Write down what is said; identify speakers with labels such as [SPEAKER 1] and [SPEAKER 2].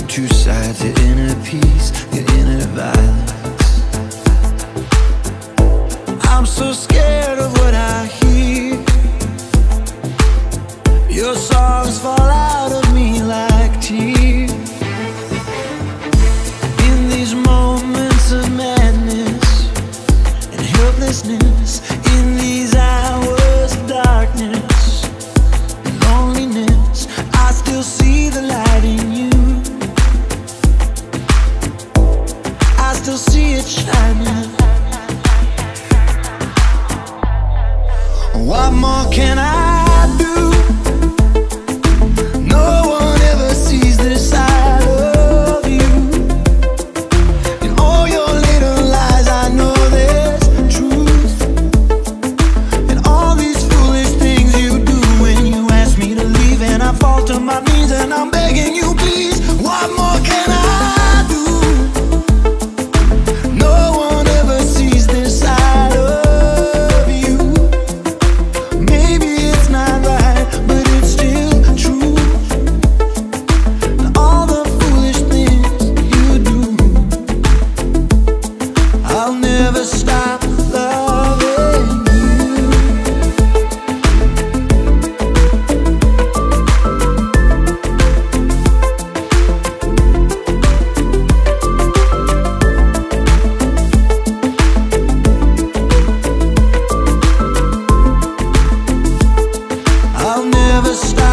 [SPEAKER 1] your two sides, your inner peace, your inner violence. I'm so scared of what I hear. Your songs fall out of understand